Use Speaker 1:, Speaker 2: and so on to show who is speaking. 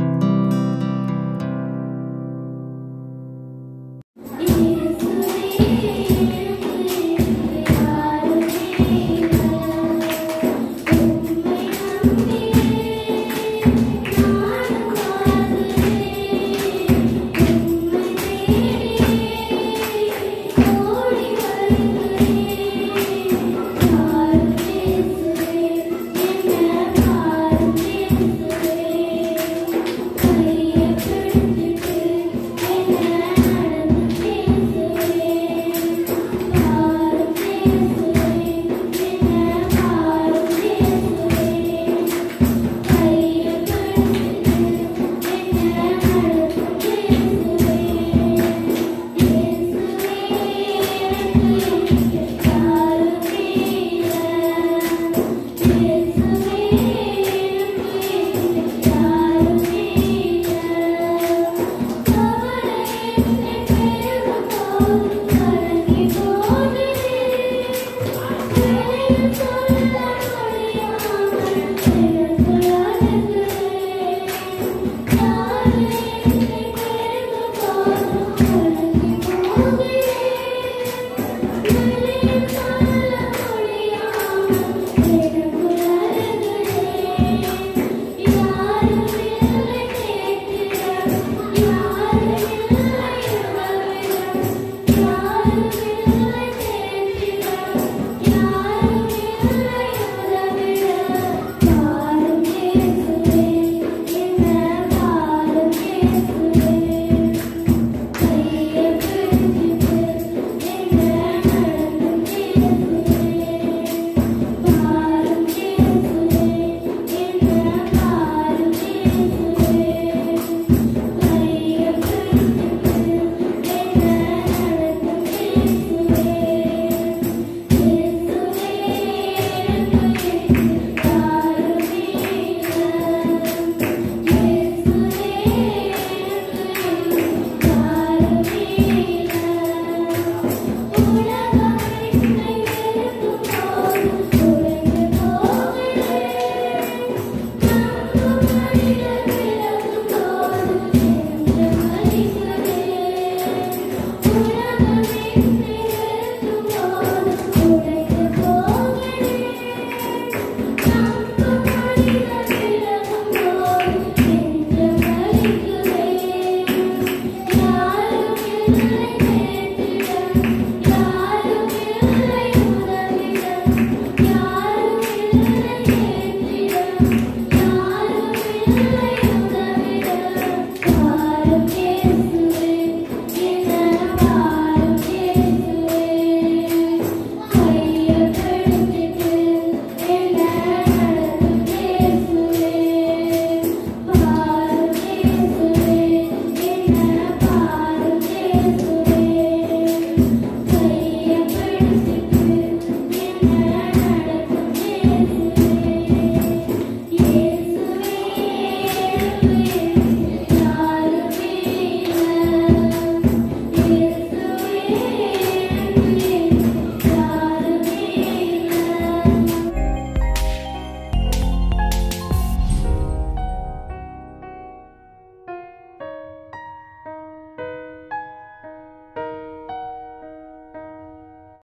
Speaker 1: you better